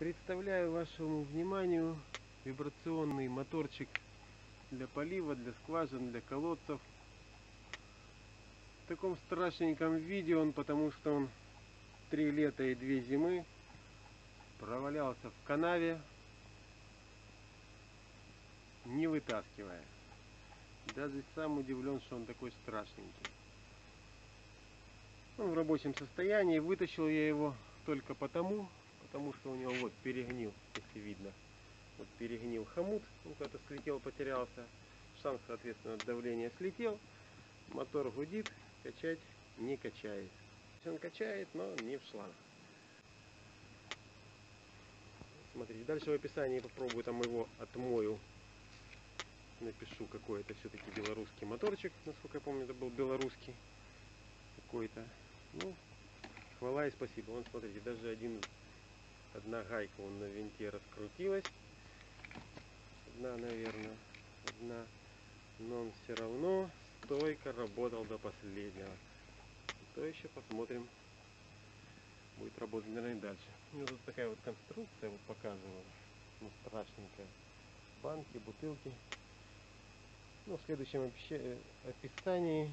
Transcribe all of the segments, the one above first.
Представляю вашему вниманию вибрационный моторчик для полива, для скважин, для колодцев. В таком страшненьком виде он, потому что он три лета и две зимы провалялся в канаве, не вытаскивая. Даже сам удивлен, что он такой страшненький. Он в рабочем состоянии. Вытащил я его только потому, потому что у него вот перегнил, если видно. Вот перегнил хомут, он куда-то слетел, потерялся. Шланг, соответственно, от давления слетел. Мотор гудит, качать не качает. Он качает, но не в шланг. Смотрите, дальше в описании попробую там его отмою. Напишу какой это все-таки белорусский моторчик. Насколько я помню, это был белорусский какой-то. Ну, хвала и спасибо. Вон, смотрите, даже один, одна гайка он на винте раскрутилась. Одна, наверное, одна. Но он все равно стойко работал до последнего. То еще посмотрим, будет работать, наверное, и дальше. Ну, тут такая вот конструкция, вот показываю. Ну, страшненькая. Банки, бутылки. Ну, в следующем описании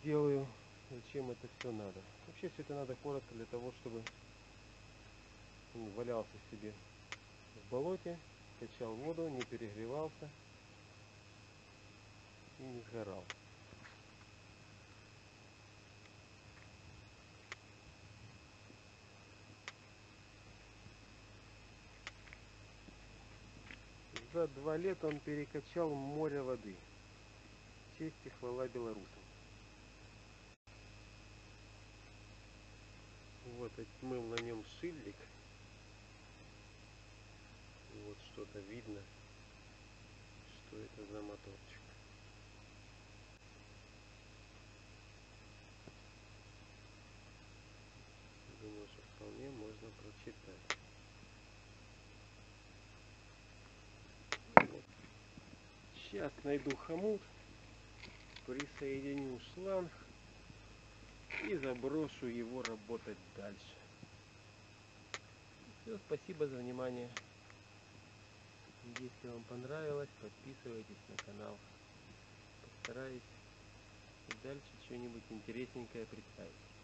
сделаю, зачем это все надо. Вообще все это надо коротко для того, чтобы он валялся себе в болоте, качал воду, не перегревался и не сгорал. За два лета он перекачал море воды. Честь и хвала белорусам. Вот отмыл на нем шильдик. Вот что-то видно, что это за моторчик. Думаю, что вполне можно прочитать. Сейчас найду хомут, присоединю шланг и заброшу его работать дальше. Все, спасибо за внимание. Если вам понравилось, подписывайтесь на канал. Постараюсь дальше что-нибудь интересненькое представить.